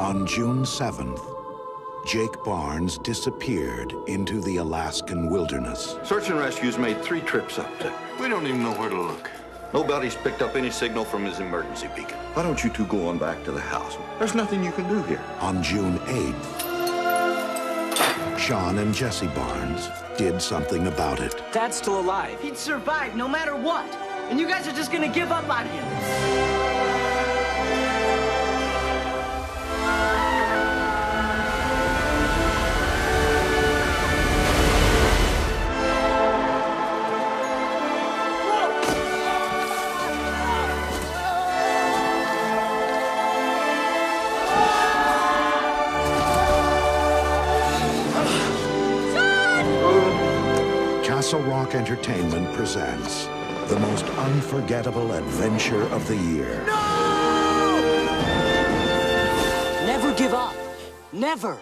On June 7th, Jake Barnes disappeared into the Alaskan wilderness. Search and Rescue's made three trips up there. We don't even know where to look. Nobody's picked up any signal from his emergency beacon. Why don't you two go on back to the house? There's nothing you can do here. On June 8th, Sean and Jesse Barnes did something about it. Dad's still alive. He'd survive no matter what. And you guys are just gonna give up on him. Castle Rock Entertainment presents the most unforgettable adventure of the year. No! Never give up. Never.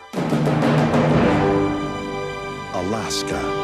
Alaska.